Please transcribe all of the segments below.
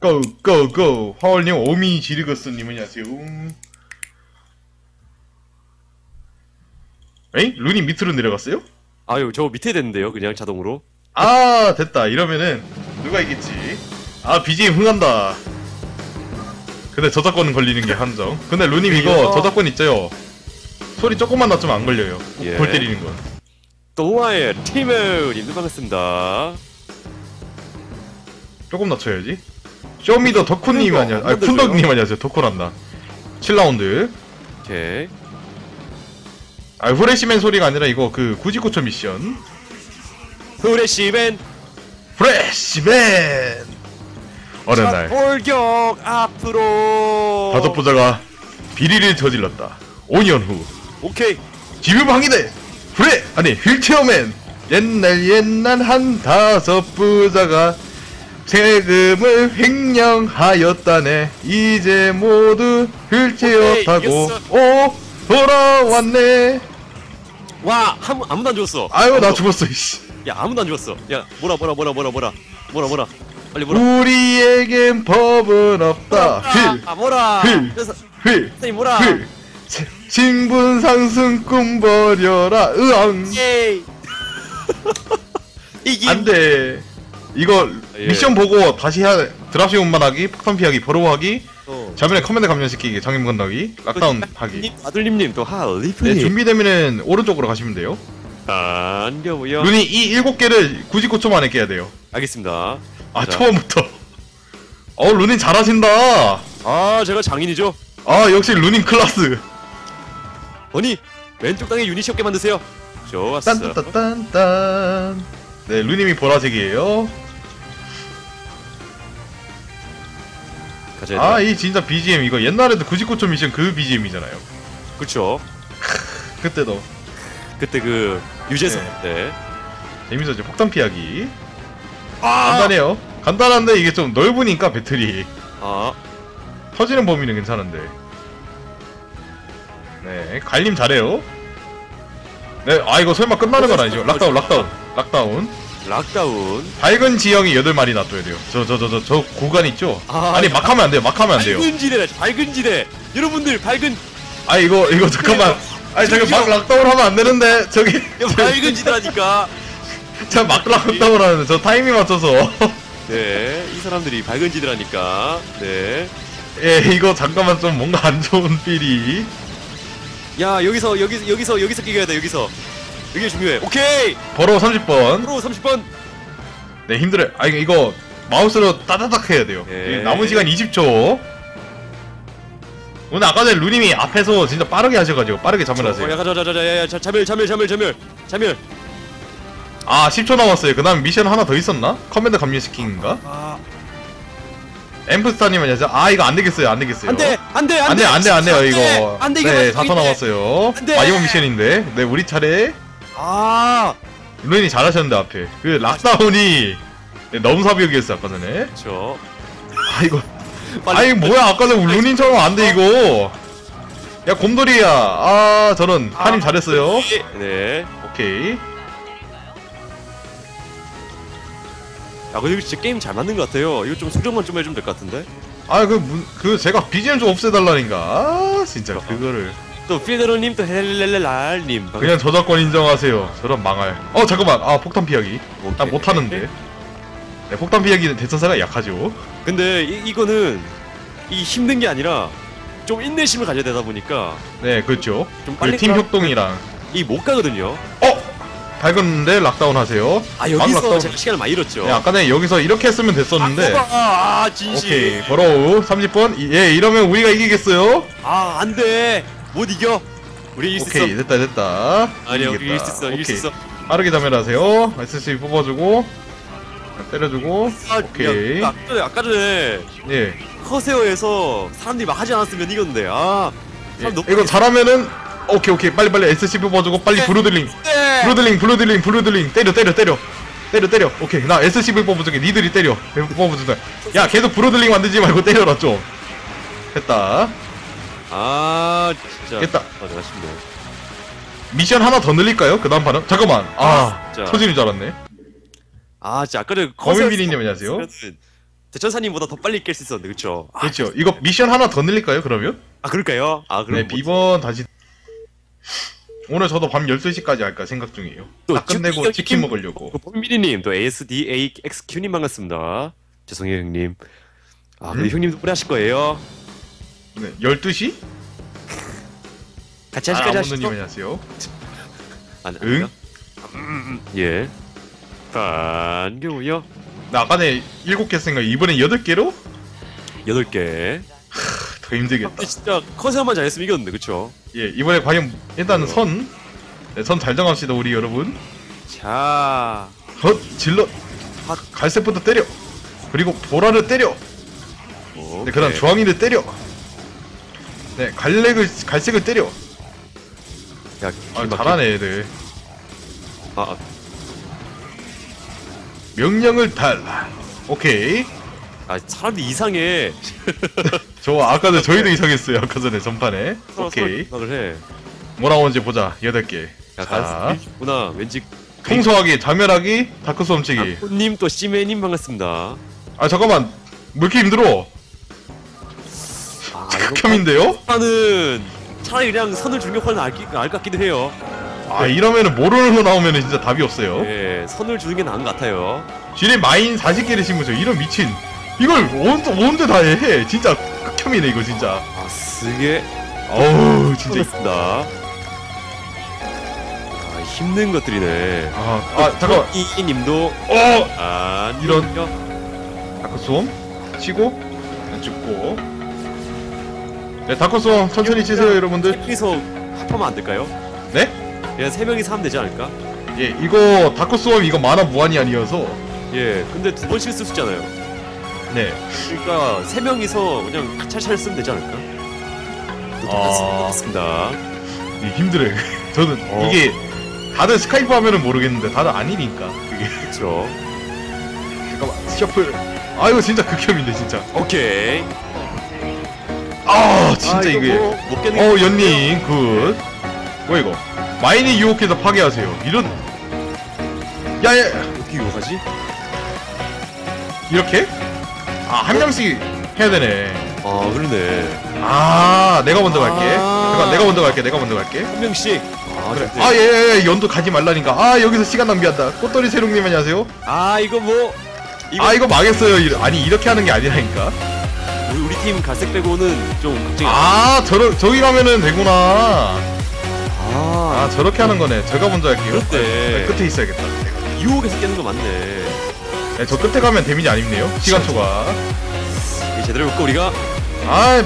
고고고 화월님 오미 지르거스님 안녕하세요. 에이? 루니 밑으로 내려갔어요? 아유 저 밑에 됐는데요 그냥 자동으로. 아 됐다. 이러면은 누가 이겼지. 아 BGM 흥한다. 근데 저작권 걸리는 게 한정. 근데 루님 이거 저작권 있죠? 소리 조금만 낮추면 안 걸려요. 예. 골 때리는 건. 또와의 팀을 반갑습니다. 조금 낮춰야지 쇼미더 덕후님 그러니까, 아니야 안 아니 만들어져요. 쿤덕님 안녕하세요. 덕후란다. 7라운드. 오케이. 아 후레시맨 소리가 아니라 이거 그 구지코처 미션. 후레시맨. 프레시맨! 어느 날 돌격 앞으로. 다섯 부자가 비리를 저질렀다. 5년 후. 오케이. 지휘방위대 프레 아니 휠체어맨. 옛날 옛날 한 다섯 부자가 세금을 횡령하였다네. 이제 모두 휠체어 오케이, 타고 이겼어. 오 돌아왔네. 와 아무, 아무도 안 죽었어. 아유 나. 죽었어 이씨. 야 아무도 안 죽었어. 야 뭐라 뭐라 뭐라 뭐라 뭐라 뭐라 뭐라 빨리 뭐라 우리에겐 법은 없다. 아. 뭐라 휠. 그래서 휠휠 선생님 뭐라 휠. 시- 신분 상승 꿈 버려라. 으앙. 예이 이기 안돼 이거 예. 미션 보고 다시 해야 돼. 드랍시온만 하기 폭탄 피하기 버로우하기 어. 자면에 커맨드 감염시키기 장애물 건너기 락다운 하기. 님, 아들님님 또 네, 하리프님. 준비되면은 오른쪽으로 가시면 돼요. 안겨보여. 눈이 이 일곱 개를 99초 만에 깨야 돼요. 알겠습니다. 아 자. 처음부터. 어 루닌 잘하신다. 아 제가 장인이죠? 아 역시 루닌 클라스. 언니 왼쪽 땅에 유닛이 없게 만드세요. 좋았어. 딴딴딴딴 네 루님이 보라색이에요. 가져야 아돼이 진짜 BGM 이거 옛날에도 99초 미션 그 BGM이잖아요. 그쵸. 그때도. 그때 그 유재석 네. 때. 재밌었죠. 폭탄 피하기. 아! 간단해요. 간단한데 이게 좀 넓으니까 배틀이. 아. 터지는 범위는 괜찮은데. 네 갈림 잘해요. 네 아 이거 설마 끝나는 건 아니죠. lockdown lockdown lockdown lockdown. 밝은 지형이 8마리 놔둬야 돼요. 저 저 저 저 저 구간 있죠? 아, 아니 야. 막 하면 안 돼요. 막 하면 안 돼요. 밝은 지대래 밝은 지대. 여러분들 밝은. 아 이거 이거 잠깐만. 아니 잠깐 막 lockdown 하면 안 되는데 저기. 야, 밝은 지대라니까. 자막 lockdown 하는데 저 타이밍 맞춰서. 네이 사람들이 밝은 지대라니까. 네. 예 이거 잠깐만 좀 뭔가 안 좋은 필이. 야 여기서 여기서 여기서 여기서 끼겨야 돼 여기서 여기 중요해. 오케이! 버러 30번. 프로 30번. 네 힘들어요. 아 이거- 이거 마우스로 따다닥 해야 돼요. 예. 이 남은 시간 20초. 오늘 아까 전에 루님이 앞에서 진짜 빠르게 하셔가지고 빠르게 어, 야 자멸하세요 가자 가자 가자 야야 자멸 자멸 자멸 자멸. 자멸. 아 10초 남았어요. 그 다음 미션 하나 더 있었나? command 감염시킨가? 아. 엠프스타님 안녕하세요. 아 이거 안 되겠어요. 안 되겠어요. 안돼 안돼 안돼 안돼 안돼요 이거. 안돼. 이거 네 맞- 4초 남았어요. 안 돼. 마지막 미션인데. 네 우리 차례 아! 루님이 잘하셨는데 앞에 그 lockdown이 네, 너무 사비역이었어 아까 전에. 그렇죠 아 이거. 아니 뭐야? 아까 전에 루님처럼 안 돼 이거. 야 곰돌이야. 아 저는 한임 잘했어요. 네. 오케이. 야 근데 이거 진짜 게임 잘 만든 것 같아요. 이거 좀 수정만 좀 해주면 될 것 같은데. 아그 그 제가 BGM 좀 없애달라니까. 아 진짜 그거를 또 필드로님 또 헬렐렐랄님. 그냥 저작권 인정하세요. 저런 망할. 어 잠깐만. 아 폭탄 피하기. 나 오케이. 못하는데. 네 폭탄 피하기는 대천사가 약하죠. 근데 이, 이거는 이 힘든 게 아니라 좀 인내심을 가져야 되다 보니까 네 그렇죠. 좀 빨리 그팀 가- 협동이랑. 이 못 가거든요. 어? 밝았는데 lockdown 하세요. 아막 여기서 lockdown. 제가 시간을 많이 잃었죠. 네, 아까 전에 여기서 이렇게 했으면 됐었는데. 아, 아 진심. 오케이. burrow 30번. 예 이러면 우리가 이기겠어요. 아 안돼. 못 이겨. 우리 이길 수 오케이 있어. 됐다 됐다 아니야 우리. 이길 수 있어. 이길 수. 있어. 빠르게 자멸하세요 SCV 뽑아주고 때려주고 아, 오케이 야, 아까 전에 아까 전에 예, 커세어에서 사람들이 막 하지 않았으면 이겼는데 아. 예. 사람 너무 이거 잘하면은 오케이 오케이 빨리 빨리 SCV 뽑아주고 빨리 네. broodling 네. broodling broodling broodling 때려 때려 때려 때려 때려 오케이 나 SCV 뽑아줄게 니들이 때려 뽑아준다 야 계속 broodling 만들지 말고 때려라 좀 됐다 아 진짜 됐다. 아 쉽네 미션 하나 더 늘릴까요? 그 다음 판은? 잠깐만 아 진짜. 터지는 줄 알았네 아 진짜 아까 전에 거민비리님 안녕하세요. 대천사님보다 더 빨리 깰 수 있었는데 그쵸? 아, 그렇죠. 이거 미션 하나 더 늘릴까요, 그러면? 아 그럴까요? 아 그럼 네, 뭐- 비번 다시. 오늘 저도 밤 12시까지 할까 생각 중이에요. 또 다 끝내고 치킨 낌- 먹으려고. 그 뽀미리님 또 ASDAXQ님 반갑습니다. 죄송해요 형님. 아 근데 음? 형님도 오래 하실 거예요? 네, 12시? 같이 아, 하실까지 아몬드님 하시죠? 안녕하세요. 안 응? 음, 예. 반겨워요. 나 아까 전에 7개 했으니까 이번엔 8개로? 여덟 개. 더 힘들겠다. 근데 진짜 컨셉만 잘했으면 이겼는데 그쵸? 예, 이번에 과연 일단은 선. 네, 선잘 정합시다, 우리 여러분. 자, 헛, 질러. 핫. 갈색부터 때려. 그리고 보라를 때려. 오, 네, 그 다음 주황이를 때려. 네, 갈색을, 갈색을 때려. 야, 아. 잘하네, 애들. 아, 아, 명령을 달라. 오케이. 아, 사람들이 이상해. 저 아까도 저희도 이상했어요. 아까 전에 전판에. 서로 오케이. 서로 생각을 해. 뭐 나오는지 보자. 여덟 개. 야, 자, 가스구나. 왠지 통소하기, 자멸하기, 다크 솜치기. 님또 씨메님 반갑습니다. 아 잠깐만. 왜 이렇게 힘들어? 아, 극혐인데요? 하는 차라리 그냥 선을 중격하는 알것 알 같기도 해요. 아 이러면은 모르는 거 나오면은 진짜 답이 없어요. 예, 선을 주는 게 나은 것 같아요. 쥐네 마인 40개를 심으죠. 이런 미친. 이걸 언제, 언제 다 해? 진짜 극혐이네 이거 진짜. 아, 쓰게 어우 진짜. 반갑습니다. 아, 힘든 것들이네. 아, 아 잠깐만. 이 님도 어! 아, 이런. 다크솜 치고 죽고. 네 다크솜 천천히 치세요 여러분들. 여기서 합하면 안 될까요? 네? 그냥 세 명이서 하면 되지 않을까? 예 이거 다크솜 이거 만화 무한이 아니어서. 예, 근데 두 번씩 쓸 수 있잖아요. 네. 그러니까 세 명이서 그냥 차차를 쓰면 되지 않을까? 아. 맞습니다. 이 힘들어요. 저는 어. 이게 다들 스카이프 하면은 모르겠는데 다들 아니니까 그게. 그렇죠. 잠깐만 shuffle. 아 이거 진짜 극혐인데 진짜. 오케이. 아 진짜 아, 이거 이게. 뭐, 못 깨는 어 게 연님 good. 뭐야 이거? mine이 유혹해서 파괴하세요. 이런. 야야 어떻게 유혹하지? 이렇게? 아 한 명씩 해야 되네. 아 그러네. 아 내가 먼저 갈게. 아. 잠깐 내가 먼저 갈게. 내가 먼저 갈게. 한 명씩. 아 그래. 좋대. 아예예 예, 연도 가지 말라니까. 아 여기서 시간 낭비한다. 꽃돌이 세롱님 안녕하세요. 아 이거 뭐 이거 아 이거 망했어요. 이- 아니 이렇게 하는 게 아니라니까. 우리, 우리 팀 갈색 빼고는 좀 걱정이. 아 저러 저기 가면은 되구나. 아, 아 저렇게 하는 거네. 제가 먼저 할게요. 그렇대. 네, 끝에 있어야겠다. 유혹에서 깨는 거 맞네. 네, 저 끝에 가면 데미지 안 입네요. 시간 초과. 이 제대로 볼까 우리가? 아,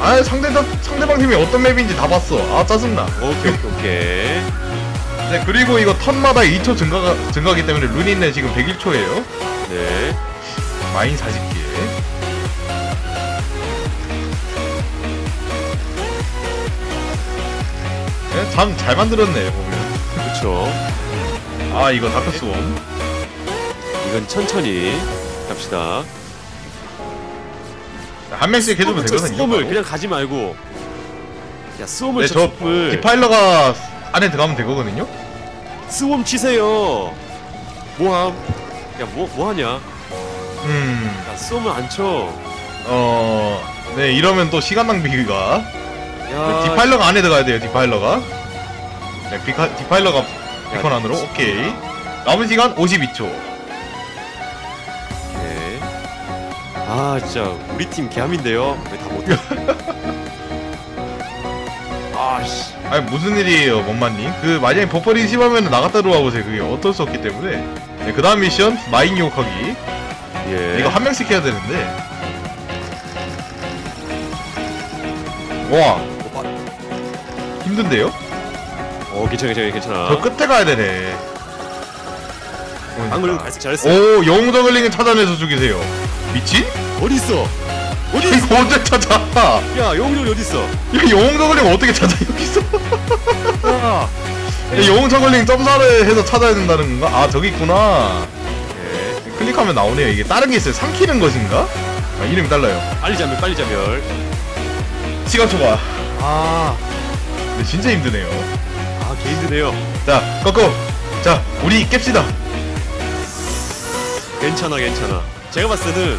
아 상대 상대방 팀이 어떤 맵인지 다 봤어. 아 짜증나. 오케이 오케이 오케이. 네 그리고 이거 턴마다 2초 증가가 증가하기 때문에 루니는 지금 101초예요. 네. 마인 40개. 네, 참잘 만들었네 보면. 그렇죠. 아 이거 다크스원. 이건 천천히 갑시다. 한 명씩 해주면 되거든요. 수험을 그냥 가지 말고. 야 수험을 네, 쳐. 저 수험을. 디파일러가 안에 들어가면 되거든요. 수험 치세요. 뭐함? 야뭐 뭐하냐? 음, 야 수험을 안 쳐. 어, 네 이러면 또 시간 낭비가. 야 네, 디파일러가 안에 들어가야 돼요. 디파일러가. 네, 디파, 디파일러가 비컨 안으로. 오케이. 남은 시간 52초. 오케이. 아 진짜 우리 팀 개함인데요. 왜 다 못해? 아씨. 아니 무슨 일이에요, 뭔마님? 그 만약에 버퍼링 심하면 나갔다 들어와 보세요. 그게 어쩔 수 없기 때문에. 네, 그 다음 미션 마인 유혹하기. 예. 이거 한 명씩 해야 되는데. 와, 힘든데요? 어 괜찮아 괜찮아 괜찮아. 저 끝에 가야 되네. 안 그래도 갈색 잘했어. 오, 영웅 저글링을 찾아내서 죽이세요. 미친? 어디 있어? 어디 있어? 이거 언제 찾아? 야 영웅이 어디 있어? 이거 영웅 저글링 어떻게 찾아? 여기 있어. 야. 야, 영웅 저글링 점사를 해서 찾아야 된다는 건가? 아, 저기 있구나. 오케이. 클릭하면 나오네요. 이게 다른 게 있어요. 삼키는 것인가? 아, 이름이 달라요. 빨리 자멸 빨리 자멸. 시간 초과. 아. 근데 진짜 힘드네요. 아 개인드네요. 자, 꺾어. 자, 우리 깹시다. 괜찮아 괜찮아. 제가 봤을 때는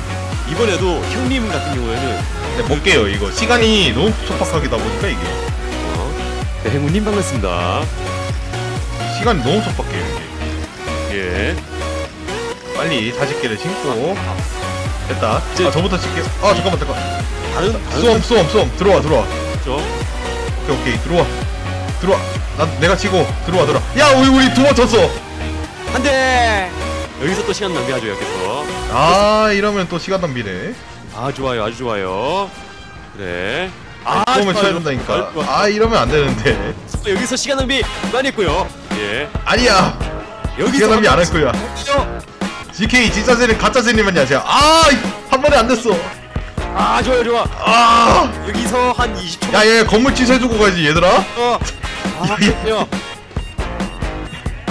이번에도 형님 같은 경우에는 근데 못 깨요 이거. 시간이 너무 촉박하게다 보니까 이게. 어, 네, 행운님 반갑습니다. 시간이 너무 촉박해요 이게. 예. 빨리 40개를 신고. 됐다. 이제- 아 저부터 칠게 아 잠깐만 잠깐 다른 다른 수험 수험 수험. 들어와 들어와. 죠 오케이 오케이. 들어와. 들어와 난 내가 치고 들어와 들어와 야 우리 우리 두 번 졌어 한대. 여기서 또 시간 낭비하죠 여기서. 아 이러면 또 시간 낭비네 아 좋아요 아주 좋아요. 그래. 아 수험을 좋아요. 쳐야 된다니까 좋아요. 아 이러면 안 되는데 또 여기서 시간 낭비 많이 했고요. 예. 아니야 여기서 시간 낭비 안 할 거야. GK 진짜 쟤는 가짜 쟤님만 야세요 아한 번에 안 됐어 아 좋아요 좋아. 아 여기서 한 20초. 야, 얘 건물 취소해주고 가야지, 얘들아. 어. 아.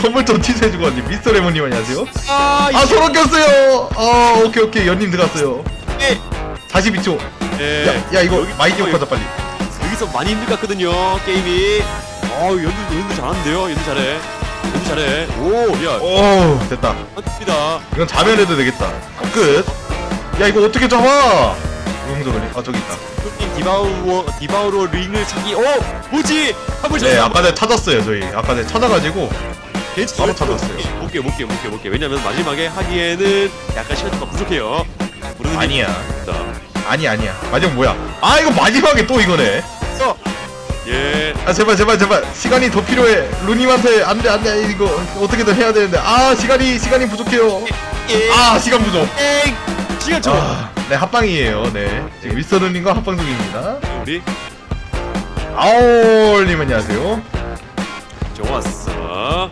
건물 좀 취소해주고 가지. 미스터 레몬님 안녕하세요. 아 아, 소름 꼈어요. 아, 오케이, 오케이. 연님 들어갔어요. 예. 42초. 예. 야, 야, 이거 많이 기억하자, 빨리. 여기서 많이 힘들 것 같거든요 게임이. 어 연두 연두 잘하는데요 연두 잘해. 연두 잘해. 오 야. 오, 됐다. 맞습니다. 이건 자멸해도 되겠다. 끝. 야, 이거 어떻게 잡아? 용서그리. 아, 저기 있다. 형님 디바우로 디바우로 링을 찾기. 오 뭐지? 한번 네, 아까 전에 찾았어요, 저희. 아까 전에 찾아가지고. 바로 찾았어요. 못게 못게 못게 못게 왜냐면 마지막에 하기에는 약간 시간이 부족해요. 모르는 아니야. 다 아니, 아니야. 마지막 뭐야? 아, 이거 마지막에 또 이거네. 예. 아 제발 제발 제발 시간이 더 필요해 루님한테 안돼 안돼 이거 어떻게든 해야 되는데 아 시간이 시간이 부족해요 예. 아 시간 부족 땡. 시간 좀. 아 네 합방이에요 네 지금 루님과 합방 중입니다 우리 아올님 안녕하세요 좋았어.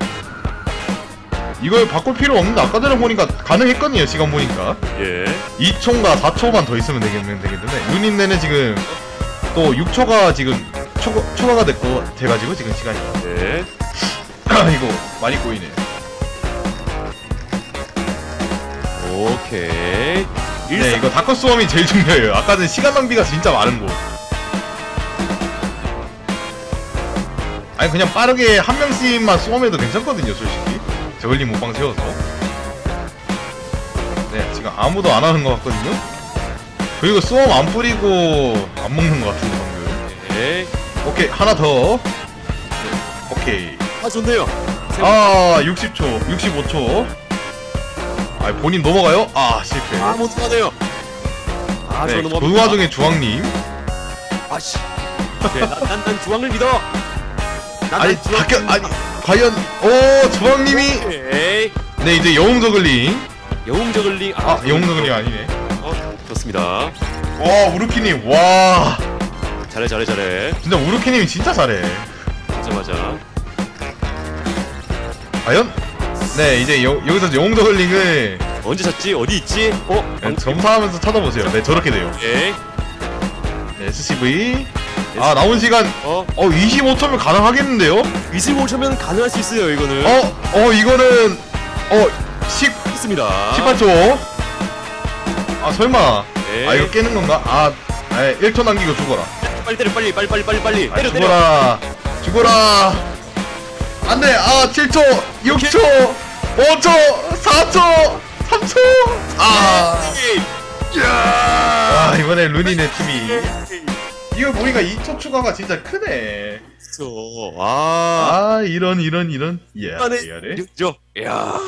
이걸 바꿀 필요 없는데 아까 전에 보니까 가능했거든요 시간 보니까 예. 2초인가 4초만 더 있으면 되겠는 되겠는데 루님네는 지금 또 6초가 지금 초, 초과가 됐고 돼가지고 지금 시간이 예. 이거 많이 꼬이네 오케이. 네, 이거 다크 수험이 제일 중요해요. 아까 전 시간 낭비가 진짜 많은 곳. 아니 그냥 빠르게 한 명씩만 수험해도 괜찮거든요, 솔직히. 저글링 못방 세워서. 네, 지금 아무도 안 하는 것 같거든요. 그리고 수험 안 뿌리고 안 먹는 것 같은데 방금. 예. 오케이 하나 더. 오케이. 아 좋네요. 아 60초, 65초. 아 본인 넘어가요? 아 실패. 아 못하네요. 아 네, 저는 그 와중에 주황님. 아씨. 난난 난 주황을 믿어. 난, 아니 난 주황- 아니 과연 오 주황님이 오케이. 네 이제 영웅 저글링 영웅 저글링. 아 영웅 저글링 아니네 어, 좋습니다. 와 우르키님 와 잘해 잘해 잘해. 진짜 우르키님이 진짜 잘해 맞아 맞아. 과연 네 이제 여, 여기서 영웅 저글링을 언제 찾지? 어디 있지? 어? 네, 점사하면서 찾아보세요 네 저렇게 돼요 오케이. 네 SCV 아 나온 시간 어? 어 25초면 가능하겠는데요 위슬 모셔면 가능할 수 있어요 이거는. 어 어 이거는 어 10, 있습니다. 18초 아 설마 네. 아 이거 깨는 건가 아, 아 1초 남기고 죽어라 빨리 때려 빨리 빨리 빨리 빨리 빨리 아, 때려 때려. 죽어라 죽어라 안돼 아 7초 6초 5초 4초 3초. 아. 아 이번에 루니네 팀이. 이거 보니까 2초 추가가 진짜 크네. 그래서 아. 아 이런 이런 이런. 예 안에 미안해 죠 야.